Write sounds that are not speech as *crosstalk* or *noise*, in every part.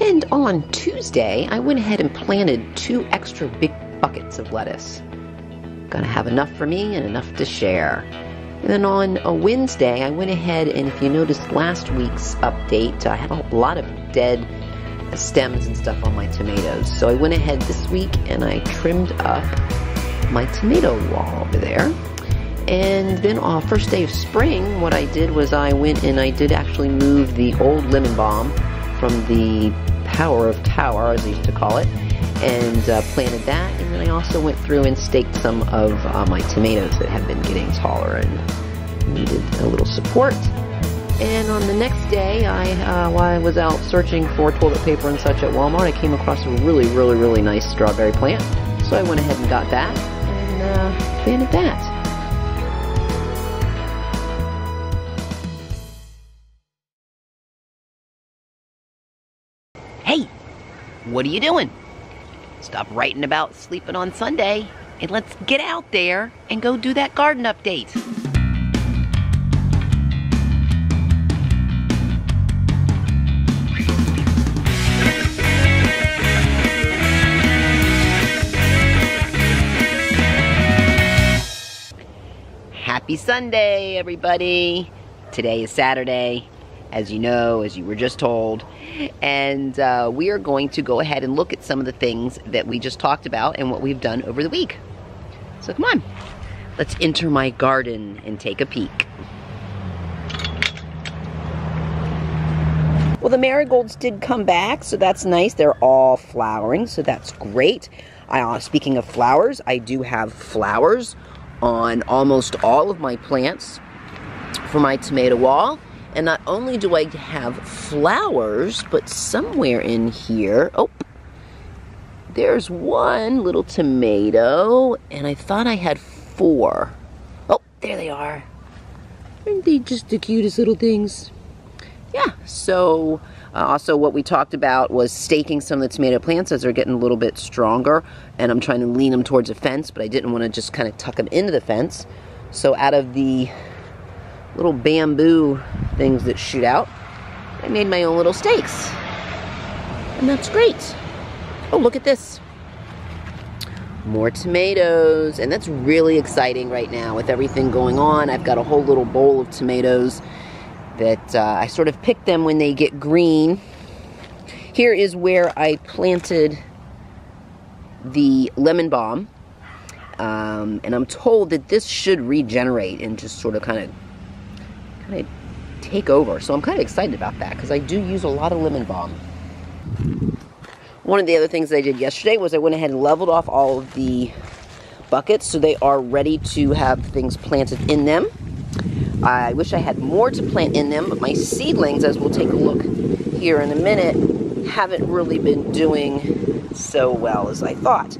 And on Tuesday, I went ahead and planted two extra big buckets of lettuce. Gonna have enough for me and enough to share. And then on a Wednesday, I went ahead and if you noticed last week's update, I had a lot of dead stems and stuff on my tomatoes. So I went ahead this week and I trimmed up my tomato wall over there. And then on first day of spring, what I did was I went and I did actually move the old lemon balm from the power of tower, as I used to call it, and uh, planted that. And then I also went through and staked some of uh, my tomatoes that had been getting taller and needed a little support. And on the next day, I, uh, while I was out searching for toilet paper and such at Walmart, I came across a really, really, really nice strawberry plant. So I went ahead and got that and uh, planted that. Hey, what are you doing? Stop writing about sleeping on Sunday and let's get out there and go do that garden update. Happy Sunday, everybody. Today is Saturday, as you know, as you were just told. And uh, we are going to go ahead and look at some of the things that we just talked about and what we've done over the week. So come on, let's enter my garden and take a peek. Well, the marigolds did come back, so that's nice. They're all flowering, so that's great. Uh, speaking of flowers, I do have flowers on almost all of my plants for my tomato wall. And not only do I have flowers, but somewhere in here, oh, there's one little tomato, and I thought I had four. Oh, there they are. Aren't they just the cutest little things? Yeah, so uh, also what we talked about was staking some of the tomato plants as they're getting a little bit stronger, and I'm trying to lean them towards a fence, but I didn't want to just kind of tuck them into the fence. So out of the little bamboo things that shoot out, I made my own little stakes. And that's great. Oh, look at this. More tomatoes. And that's really exciting right now with everything going on. I've got a whole little bowl of tomatoes that uh, I sort of pick them when they get green. Here is where I planted the lemon balm. Um, and I'm told that this should regenerate and just sort of kind of kind of take over. So I'm kind of excited about that because I do use a lot of lemon balm. One of the other things I did yesterday was I went ahead and leveled off all of the buckets so they are ready to have things planted in them. I wish I had more to plant in them, but my seedlings, as we'll take a look here in a minute, haven't really been doing so well as I thought.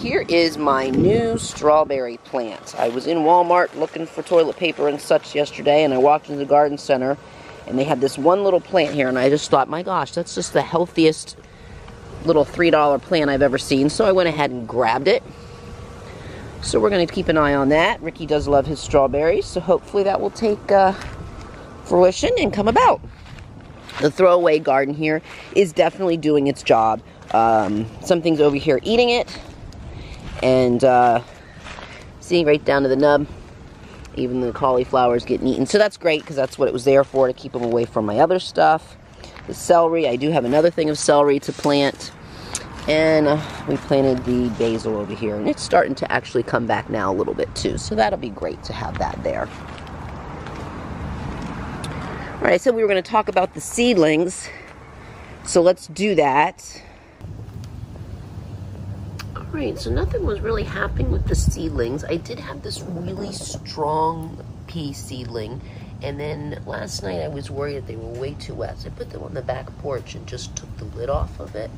Here is my new strawberry plant. I was in Walmart looking for toilet paper and such yesterday, and I walked into the garden center, and they had this one little plant here, and I just thought, my gosh, that's just the healthiest little $3 plant I've ever seen. So I went ahead and grabbed it. So we're going to keep an eye on that. Ricky does love his strawberries, so hopefully that will take uh, fruition and come about. The throwaway garden here is definitely doing its job. Um, something's over here eating it, and uh, see right down to the nub. Even the cauliflowers getting eaten. So that's great because that's what it was there for, to keep them away from my other stuff. The celery, I do have another thing of celery to plant. And uh, we planted the basil over here. And it's starting to actually come back now a little bit too. So that'll be great to have that there. All right, I said we were going to talk about the seedlings. So let's do that. Right, so nothing was really happening with the seedlings. I did have this really strong pea seedling. And then last night I was worried that they were way too wet. So I put them on the back porch and just took the lid off of it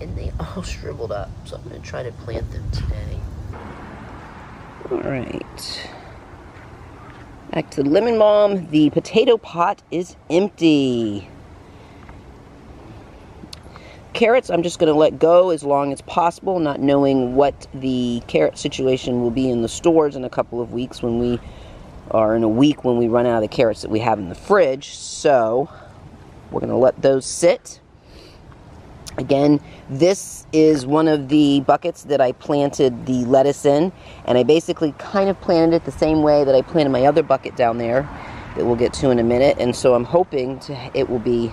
and they *laughs* all shriveled up. So I'm going to try to plant them today. All right. Back to the lemon balm. The potato pot is empty. Carrots, I'm just going to let go as long as possible, not knowing what the carrot situation will be in the stores in a couple of weeks when we are in a week when we run out of the carrots that we have in the fridge. So we're going to let those sit. Again, this is one of the buckets that I planted the lettuce in, and I basically kind of planted it the same way that I planted my other bucket down there that we'll get to in a minute, and so I'm hoping to, it will be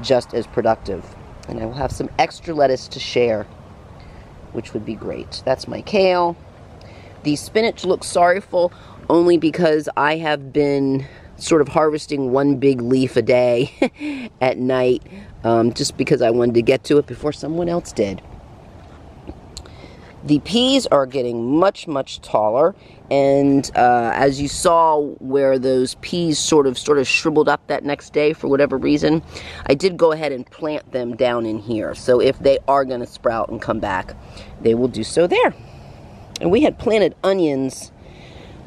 just as productive. And I will have some extra lettuce to share, which would be great. That's my kale. The spinach looks sorrowful only because I have been sort of harvesting one big leaf a day *laughs* at night um, just because I wanted to get to it before someone else did. The peas are getting much, much taller, and uh, as you saw where those peas sort of sort of shriveled up that next day for whatever reason, I did go ahead and plant them down in here. So if they are going to sprout and come back, they will do so there. And we had planted onions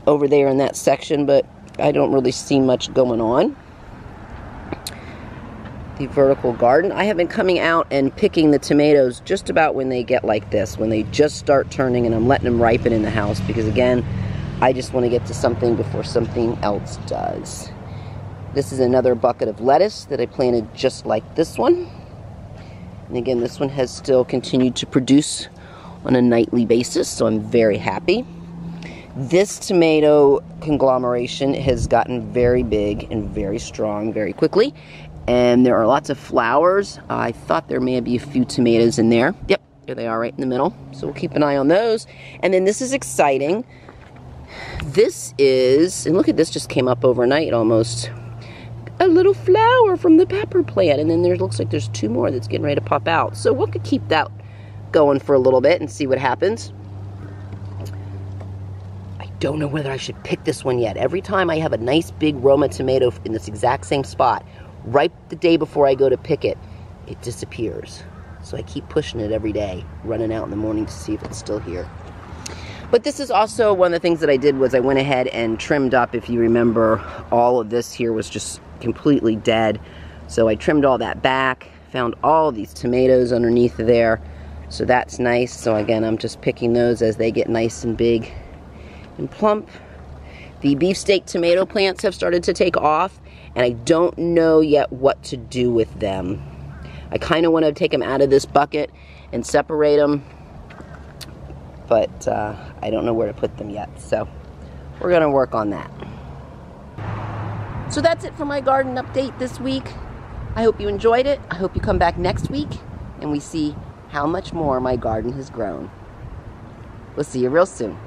over there in that section, but I don't really see much going on. The vertical garden. I have been coming out and picking the tomatoes just about when they get like this, when they just start turning and I'm letting them ripen in the house because again, I just want to get to something before something else does. This is another bucket of lettuce that I planted just like this one. And again, this one has still continued to produce on a nightly basis, so I'm very happy. This tomato conglomeration has gotten very big and very strong very quickly. And there are lots of flowers. I thought there may be a few tomatoes in there. Yep, there they are right in the middle. So we'll keep an eye on those. And then this is exciting. This is, and look at this just came up overnight almost. A little flower from the pepper plant. And then there looks like there's two more that's getting ready to pop out. So we could keep that going for a little bit and see what happens I don't know whether I should pick this one yet. Every time I have a nice big Roma tomato in this exact same spot, right the day before I go to pick it, it disappears. So I keep pushing it every day, running out in the morning to see if it's still here. But this is also one of the things that I did was I went ahead and trimmed up, if you remember, all of this here was just completely dead. So I trimmed all that back, found all these tomatoes underneath there. So that's nice. So again, I'm just picking those as they get nice and big and plump. The beefsteak tomato plants have started to take off, and I don't know yet what to do with them. I kind of want to take them out of this bucket and separate them, but uh, I don't know where to put them yet. So we're going to work on that. So that's it for my garden update this week. I hope you enjoyed it. I hope you come back next week and we see how much more my garden has grown. We'll see you real soon.